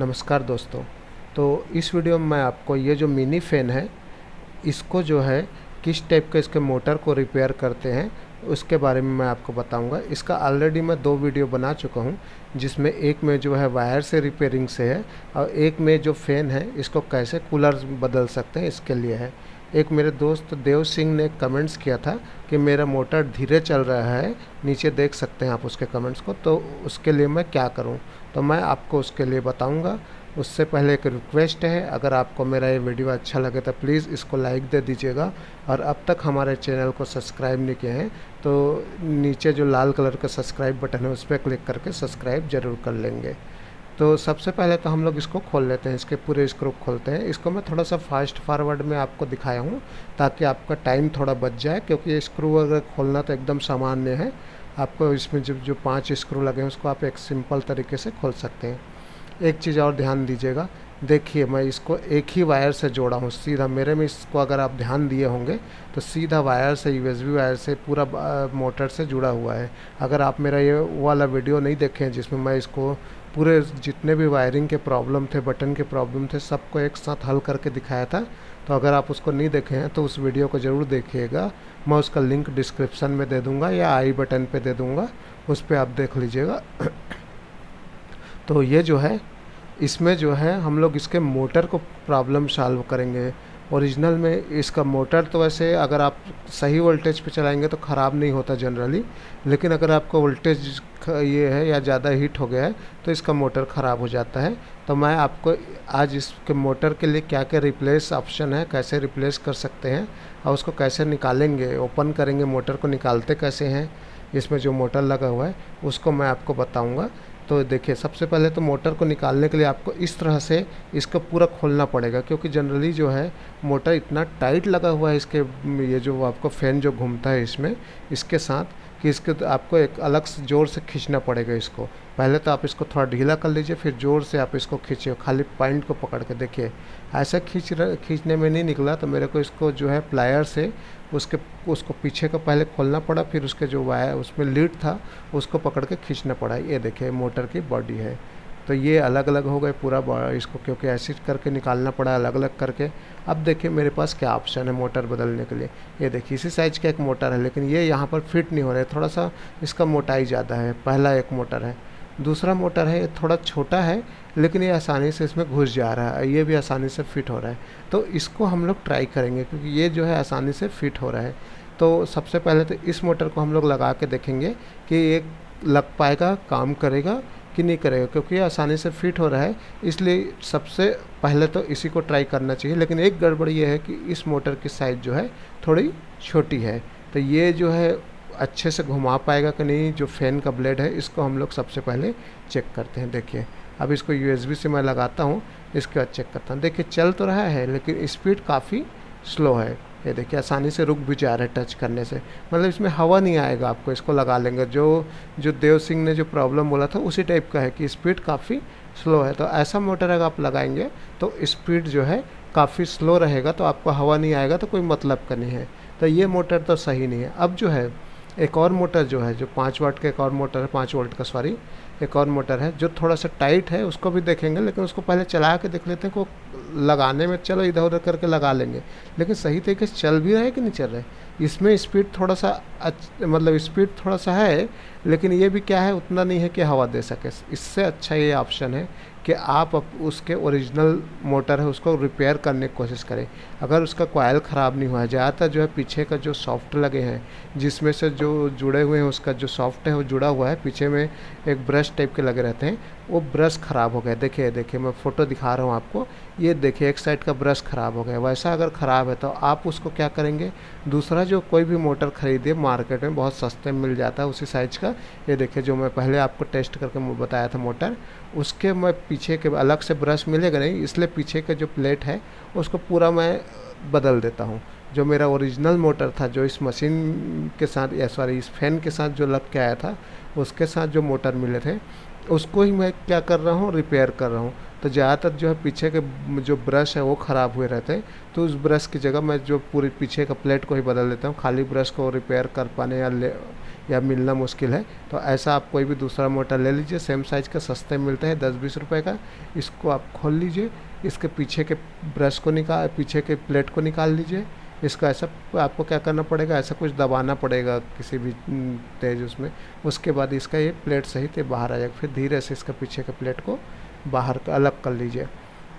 नमस्कार दोस्तों। तो इस वीडियो में मैं आपको ये जो मिनी फ़ैन है, इसको जो है, किस टाइप के इसके मोटर को रिपेयर करते हैं, उसके बारे में मैं आपको बताऊँगा। इसका ऑलरेडी मैं दो वीडियो बना चुका हूँ, जिसमें एक में जो है वायर से रिपेयरिंग से है, और एक में जो फ़ैन है, इसको कैसे कूलर बदल सकते हैं, इसके लिए है। एक मेरे दोस्त देव सिंह ने कमेंट्स किया था कि मेरा मोटर धीरे चल रहा है, नीचे देख सकते हैं आप उसके कमेंट्स को तो उसके लिए मैं क्या करूँ? तो मैं आपको उसके लिए बताऊँगा। उससे पहले एक रिक्वेस्ट है, अगर आपको मेरा ये वीडियो अच्छा लगे तो प्लीज़ इसको लाइक दे दीजिएगा। और अब तक हमारे चैनल को सब्सक्राइब नहीं किए हैं तो नीचे जो लाल कलर का सब्सक्राइब बटन है, उस पर क्लिक करके सब्सक्राइब ज़रूर कर लेंगे। तो सबसे पहले तो हम लोग इसको खोल लेते हैं, इसके पूरे स्क्रू खोलते हैं। इसको मैं थोड़ा सा फास्ट फॉरवर्ड में आपको दिखाया हूँ, ताकि आपका टाइम थोड़ा बच जाए, क्योंकि स्क्रू अगर खोलना तो एकदम सामान्य है। आपको इसमें जो जो पाँच स्क्रू लगे हैं, उसको आप एक सिंपल तरीके से खोल सकते हैं। एक चीज़ और ध्यान दीजिएगा। देखिए, मैं इसको एक ही वायर से जोड़ा हूँ। सीधा मेरे में इसको अगर आप ध्यान दिए होंगे तो सीधा वायर से यूएसबी वायर से पूरा मोटर से जुड़ा हुआ है। अगर आप मेरा ये वाला वीडियो नहीं देखे जिसमें मैं इसको पूरे जितने भी वायरिंग के प्रॉब्लम थे बटन के प्रॉब्लम थे, सबको एक साथ हल करके दिखाया था। तो अगर आप उसको नहीं देखे हैं तो उस वीडियो को ज़रूर देखिएगा। मैं उसका लिंक डिस्क्रिप्शन में दे दूँगा या आई बटन पे दे दूँगा। उस पर आप देख लीजिएगा। तो ये जो है, इसमें जो है, हम लोग इसके मोटर को प्रॉब्लम सॉल्व करेंगे। ओरिजिनल में इसका मोटर तो वैसे अगर आप सही वोल्टेज पे चलाएँगे तो ख़राब नहीं होता जनरली लेकिन अगर आपको वोल्टेज ये है या ज़्यादा हीट हो गया है तो इसका मोटर ख़राब हो जाता है। तो मैं आपको आज इसके मोटर के लिए क्या क्या रिप्लेस ऑप्शन है, कैसे रिप्लेस कर सकते हैं, और उसको कैसे निकालेंगे ओपन करेंगे, मोटर को निकालते कैसे हैं, इसमें जो मोटर लगा हुआ है, उसको मैं आपको बताऊँगा। तो देखिए, सबसे पहले तो मोटर को निकालने के लिए आपको इस तरह से इसको पूरा खोलना पड़ेगा, क्योंकि जनरली जो है, मोटर इतना टाइट लगा हुआ है इसके, ये जो आपको फ़ैन जो घूमता है इसमें, इसके साथ कि इसके तो आपको एक अलग से ज़ोर से खींचना पड़ेगा इसको। पहले तो आप इसको थोड़ा ढीला कर लीजिए, फिर ज़ोर से आप इसको खींचिए, खाली पॉइंट को पकड़ के देखिए। ऐसा खींच खींचने में नहीं निकला तो मेरे को इसको जो है प्लायर से उसके, उसको पीछे का पहले खोलना पड़ा, फिर उसके जो वायर, उसमें लीड था, उसको पकड़ के खींचना पड़ा। ये देखिए, मोटर की बॉडी है। तो ये अलग अलग हो गए पूरा इसको क्योंकि ऐसे करके निकालना पड़ा अलग अलग करके। अब देखिए मेरे पास क्या ऑप्शन है मोटर बदलने के लिए। ये देखिए, इसी साइज़ का एक मोटर है, लेकिन ये यहाँ पर फिट नहीं हो रहा है। थोड़ा सा इसका मोटाई ज़्यादा है, पहला एक मोटर है। दूसरा मोटर है, ये थोड़ा छोटा है, लेकिन ये आसानी से इसमें घुस जा रहा है। ये भी आसानी से फिट हो रहा है। तो इसको हम लोग ट्राई करेंगे, क्योंकि ये जो है आसानी से फिट हो रहा है। तो सबसे पहले तो इस मोटर को हम लोग लगा के देखेंगे कि ये लग पाएगा, काम करेगा कि नहीं करेगा, क्योंकि आसानी से फिट हो रहा है। इसलिए सबसे पहले तो इसी को ट्राई करना चाहिए। लेकिन एक गड़बड़ ये है कि इस मोटर की साइज़ जो है थोड़ी छोटी है। तो ये जो है अच्छे से घुमा पाएगा कि नहीं, जो फ़ैन का ब्लेड है, इसको हम लोग सबसे पहले चेक करते हैं। देखिए, अब इसको यूएसबी से मैं लगाता हूँ, इसके बाद चेक करता हूँ। देखिए, चल तो रहा है, लेकिन स्पीड काफ़ी स्लो है। ये देखिए, आसानी से रुक भी जा रहा है टच करने से। मतलब इसमें हवा नहीं आएगा आपको, इसको लगा लेंगे। जो जो देव सिंह ने जो प्रॉब्लम बोला था, उसी टाइप का है कि स्पीड काफ़ी स्लो है। तो ऐसा मोटर अगर आप लगाएँगे तो स्पीड जो है काफ़ी स्लो रहेगा तो आपको हवा नहीं आएगा तो कोई मतलब का नहीं है। तो ये मोटर तो सही नहीं है। अब जो है एक और मोटर जो है, जो पाँच वाट का एक और मोटर है, पाँच वोल्ट का सॉरी एक और मोटर है, जो थोड़ा सा टाइट है, उसको भी देखेंगे, लेकिन उसको पहले चला के देख लेते हैं को लगाने में, चलो इधर उधर करके लगा लेंगे, लेकिन सही तरीके से चल भी रहा कि नहीं चल रहा इसमें स्पीड थोड़ा सा मतलब स्पीड थोड़ा सा है, लेकिन ये भी क्या है, उतना नहीं है कि हवा दे सके। इससे अच्छा ये ऑप्शन है कि आप उसके ओरिजिनल मोटर है, उसको रिपेयर करने की कोशिश करें। अगर उसका कोयल ख़राब नहीं हुआ है ज़्यादातर जो है पीछे का जो सॉफ्ट लगे हैं, जिसमें से जो जुड़े हुए हैं, उसका जो सॉफ्ट है, वो जुड़ा हुआ है, पीछे में एक ब्रश टाइप के लगे रहते हैं, वो ब्रश ख़राब हो गया। देखिए देखिए, मैं फ़ोटो दिखा रहा हूँ आपको। ये देखिए, एक साइड का ब्रश ख़राब हो गया। वैसा अगर ख़राब है तो आप उसको क्या करेंगे? दूसरा जो कोई भी मोटर ख़रीदिए मार्केट में बहुत सस्ते में मिल जाता है उसी साइज़ का। ये देखिए, जो मैं पहले आपको टेस्ट करके बताया था मोटर उसके मैं पीछे के अलग से ब्रश मिलेगा नहीं, इसलिए पीछे का जो प्लेट है, उसको पूरा मैं बदल देता हूँ। जो मेरा ओरिजिनल मोटर था, जो इस मशीन के साथ, या सॉरी, इस फ़ैन के साथ जो लग के आया था, उसके साथ जो मोटर मिले थे, उसको ही मैं क्या कर रहा हूँ, रिपेयर कर रहा हूँ। तो ज़्यादातर जो है, पीछे के जो ब्रश है, वो ख़राब हुए रहते हैं। तो उस ब्रश की जगह मैं जो पूरी पीछे का प्लेट को ही बदल देता हूँ। खाली ब्रश को रिपेयर कर पाने या ले या मिलना मुश्किल है तो ऐसा आप कोई भी दूसरा मोटर ले लीजिए सेम साइज़ का सस्ते मिलते हैं, दस बीस रुपये का। इसको आप खोल लीजिए, इसके पीछे के ब्रश को निकाल, पीछे के प्लेट को निकाल लीजिए। इसका ऐसा आपको क्या करना पड़ेगा, ऐसा कुछ दबाना पड़ेगा किसी भी तेज उसमें। उसके बाद इसका ये प्लेट सही से बाहर आ जाएगा। फिर धीरे से इसका पीछे के प्लेट को बाहर अलग कर लीजिए।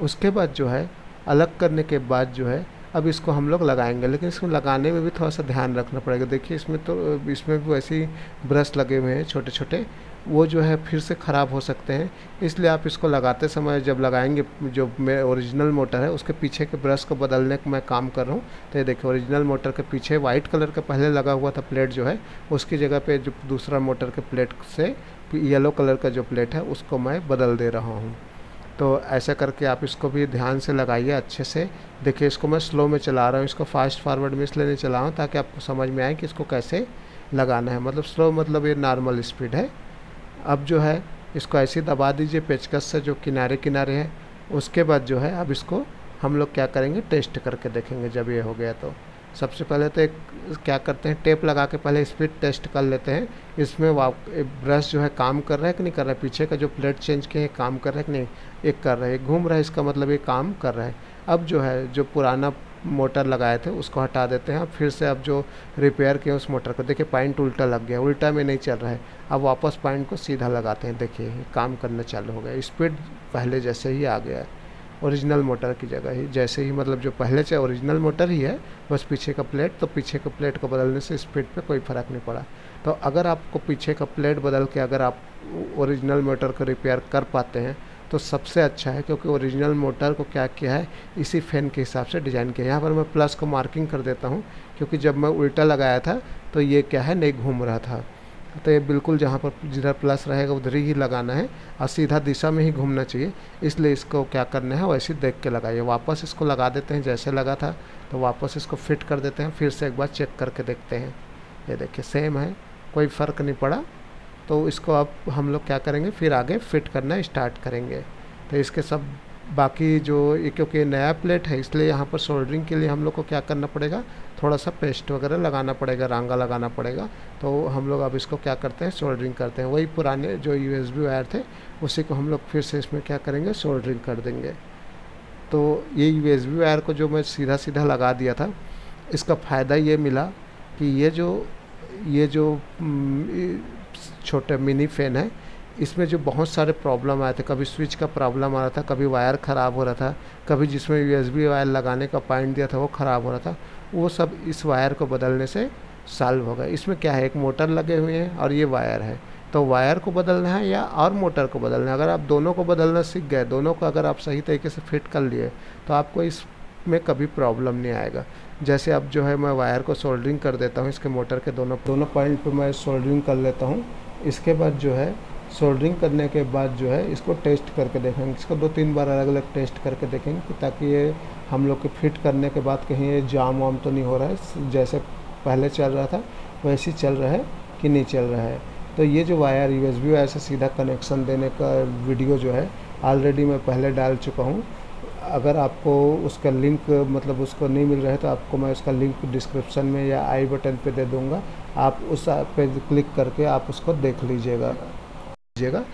उसके बाद जो है, अलग करने के बाद जो है अब इसको हम लोग लगाएँगे, लेकिन इसको लगाने में भी थोड़ा सा ध्यान रखना पड़ेगा। देखिए, इसमें तो इसमें भी वैसे ही ब्रश लगे हुए हैं छोटे छोटे वो जो है फिर से ख़राब हो सकते हैं। इसलिए आप इसको लगाते समय जब लगाएँगे, जो मैं ओरिजिनल मोटर है, उसके पीछे के ब्रश को बदलने का मैं काम कर रहा हूँ। तो ये देखिए, ओरिजिनल मोटर के पीछे वाइट कलर का पहले लगा हुआ था प्लेट जो है, उसकी जगह पे जो दूसरा मोटर के प्लेट से येलो कलर का जो प्लेट है, उसको मैं बदल दे रहा हूँ। तो ऐसा करके आप इसको भी ध्यान से लगाइए अच्छे से। देखिए, इसको मैं स्लो में चला रहा हूँ, इसको फास्ट फॉरवर्ड में इसलिए नहीं चला हूँ ताकि आपको समझ में आए कि इसको कैसे लगाना है। मतलब स्लो मतलब ये नॉर्मल स्पीड है। अब जो है, इसको ऐसे दबा दीजिए पेचकस से जो किनारे किनारे है। उसके बाद जो है, अब इसको हम लोग क्या करेंगे टेस्ट करके देखेंगे जब ये हो गया तो। सबसे पहले तो एक क्या करते हैं, टेप लगा के पहले स्पीड टेस्ट कर लेते हैं। इसमें वाप ब्रश जो है काम कर रहा है कि नहीं कर रहा है? पीछे का जो प्लेट चेंज किए हैं, काम कर रहा है कि नहीं? एक कर रहा है। घूम रहा है, इसका मतलब ये काम कर रहा है। अब जो है, जो पुराना मोटर लगाए थे, उसको हटा देते हैं। फिर से अब जो रिपेयर किया उस मोटर को, देखिए पॉइंट उल्टा लग गया, उल्टा में नहीं चल रहा है। अब वापस पॉइंट को सीधा लगाते हैं, देखिए काम करना चालू हो गया। स्पीड पहले जैसे ही आ गया है। ओरिजिनल मोटर की जगह ही, जैसे ही मतलब जो पहले से ओरिजिनल मोटर ही है, बस पीछे का प्लेट तो पीछे का प्लेट को बदलने से स्पीड पे कोई फ़र्क नहीं पड़ा। तो अगर आपको पीछे का प्लेट बदल के अगर आप ओरिजिनल मोटर को रिपेयर कर पाते हैं तो सबसे अच्छा है क्योंकि ओरिजिनल मोटर को क्या किया है, इसी फ़ैन के हिसाब से डिज़ाइन किया यहाँ पर मैं प्लस को मार्किंग कर देता हूँ, क्योंकि जब मैं उल्टा लगाया था तो ये क्या है, नहीं घूम रहा था। तो ये बिल्कुल जहाँ पर जिधर प्लस रहेगा, उधर ही लगाना है और सीधा दिशा में ही घूमना चाहिए। इसलिए इसको क्या करना है, वैसे देख के लगाइए। वापस इसको लगा देते हैं जैसे लगा था तो वापस इसको फिट कर देते हैं, फिर से एक बार चेक करके देखते हैं। ये देखिए, सेम है, कोई फ़र्क नहीं पड़ा। तो इसको अब हम लोग क्या करेंगे, फिर आगे फिट करना स्टार्ट करेंगे। तो इसके सब बाकी जो ये क्योंकि नया प्लेट है, इसलिए यहाँ पर सोल्डरिंग के लिए हम लोग को क्या करना पड़ेगा? थोड़ा सा पेस्ट वगैरह लगाना पड़ेगा, रांगा लगाना पड़ेगा। तो हम लोग अब इसको क्या करते हैं? सोल्डरिंग करते हैं। वही पुराने जो यू एस वायर थे, उसी को हम लोग फिर से इसमें क्या करेंगे? सोल्डरिंग कर देंगे। तो ये यू एस वायर को जो मैं सीधा सीधा लगा दिया था, इसका फ़ायदा ये मिला कि ये जो ये जो छोटे मिनी फ़ैन है इसमें जो बहुत सारे प्रॉब्लम आए थे, कभी स्विच का प्रॉब्लम आ रहा था, कभी वायर ख़राब हो रहा था, कभी जिसमें यू वायर लगाने का पॉइंट दिया था, वो ख़राब हो रहा था, वो सब इस वायर को बदलने से सॉल्व हो होगा इसमें क्या है, एक मोटर लगे हुए हैं और ये वायर है। तो वायर को बदलना है या और मोटर को बदलना है? अगर आप दोनों को बदलना सीख गए, दोनों को अगर आप सही तरीके से फिट कर लिए तो आपको इसमें कभी प्रॉब्लम नहीं आएगा। जैसे अब जो है, मैं वायर को सोल्डरिंग कर देता हूँ, इसके मोटर के दोनों दोनों पॉइंट पर मैं सोल्डरिंग कर लेता हूँ। इसके बाद जो है सोल्डरिंग करने के बाद जो है, इसको टेस्ट करके देखेंगे। इसको दो तीन बार अलग अलग टेस्ट करके देखेंगे ताकि ये हम लोग के फिट करने के बाद कहीं ये जाम वाम तो नहीं हो रहा है। जैसे पहले चल रहा था, वैसे चल रहा है कि नहीं चल रहा है। तो ये जो wire U S B wire से सीधा कनेक्शन देने का वीडियो जो है ऑलरेडी मैं पहले डाल चुका हूँ। अगर आपको उसका लिंक मतलब उसको नहीं मिल रहा है तो आपको मैं उसका लिंक डिस्क्रिप्शन में या आई बटन पे दे दूँगा। आप उस पे क्लिक करके आप उसको देख लीजिएगा। लीजिएगा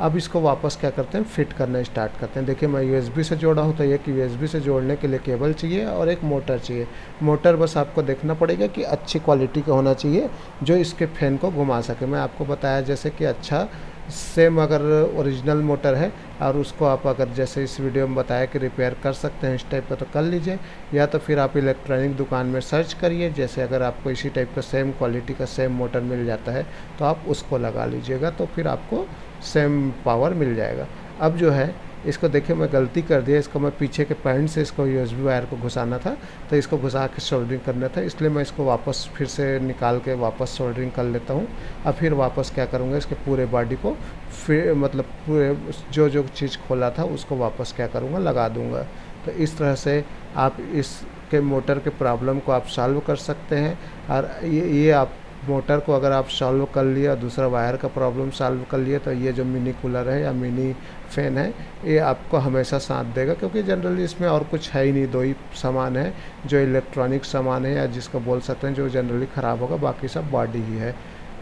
अब इसको वापस क्या करते हैं? फिट करना स्टार्ट करते हैं। देखिए, मैं यूएसबी से जोड़ा हूँ तो कि यूएसबी से जोड़ने के लिए केबल चाहिए और एक मोटर चाहिए। मोटर बस आपको देखना पड़ेगा कि अच्छी क्वालिटी का होना चाहिए, जो इसके फ़ैन को घुमा सके। मैं आपको बताया, जैसे कि अच्छा सेम अगर ओरिजिनल मोटर है, और उसको आप अगर जैसे इस वीडियो में बताया कि रिपेयर कर सकते हैं इस टाइप का तो कर लीजिए। या तो फिर आप इलेक्ट्रॉनिक दुकान में सर्च करिए, जैसे अगर आपको इसी टाइप का सेम क्वालिटी का सेम मोटर मिल जाता है तो आप उसको लगा लीजिएगा तो फिर आपको सेम पावर मिल जाएगा। अब जो है इसको देखिए, मैं गलती कर दिया। इसको मैं पीछे के पैंट से इसको यूएसबी वायर को घुसाना था तो इसको घुसा के सोल्डरिंग करना था। इसलिए मैं इसको वापस फिर से निकाल के वापस सोल्डरिंग कर लेता हूँ। अब फिर वापस क्या करूँगा, इसके पूरे बॉडी को फिर मतलब पूरे जो जो चीज़ खोला था, उसको वापस क्या करूँगा, लगा दूँगा। तो इस तरह से आप इस के मोटर के प्रॉब्लम को आप सॉल्व कर सकते हैं। और ये ये आप मोटर को अगर आप सॉल्व कर लिया, दूसरा वायर का प्रॉब्लम सॉल्व कर लिए तो ये जो मिनी कूलर है या मिनी फ़ैन है, ये आपको हमेशा साथ देगा, क्योंकि जनरली इसमें और कुछ है ही नहीं। दो ही सामान है, जो इलेक्ट्रॉनिक सामान है या जिसको बोल सकते हैं, जो जनरली ख़राब होगा, बाकी सब बॉडी ही है।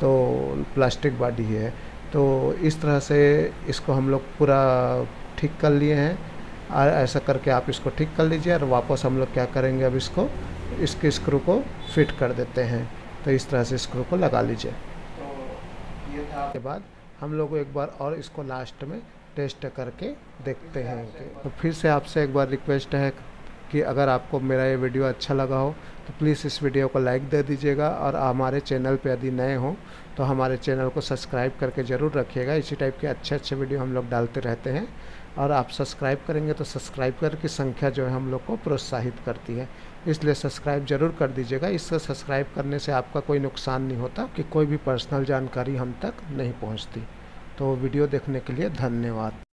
तो प्लास्टिक बॉडी ही है। तो इस तरह से इसको हम लोग पूरा ठीक कर लिए हैं। और ऐसा करके आप इसको ठीक कर लीजिए और वापस हम लोग क्या करेंगे अब इसको, इसके स्क्रू को फिट कर देते हैं। तो इस तरह से स्क्रू को लगा लीजिए। तो के बाद हम लोग एक बार और इसको लास्ट में टेस्ट करके देखते हैं तो फिर से आपसे एक बार रिक्वेस्ट है कि अगर आपको मेरा ये वीडियो अच्छा लगा हो तो प्लीज़ इस वीडियो को लाइक दे दीजिएगा और हमारे चैनल पे यदि नए हों तो हमारे चैनल को सब्सक्राइब करके ज़रूर रखिएगा। इसी टाइप के अच्छे अच्छे वीडियो हम लोग डालते रहते हैं। और आप सब्सक्राइब करेंगे तो सब्सक्राइबर की संख्या जो है हम लोग को प्रोत्साहित करती है। इसलिए सब्सक्राइब ज़रूर कर दीजिएगा। इससे सब्सक्राइब करने से आपका कोई नुकसान नहीं होता कि कोई भी पर्सनल जानकारी हम तक नहीं पहुँचती। तो वीडियो देखने के लिए धन्यवाद।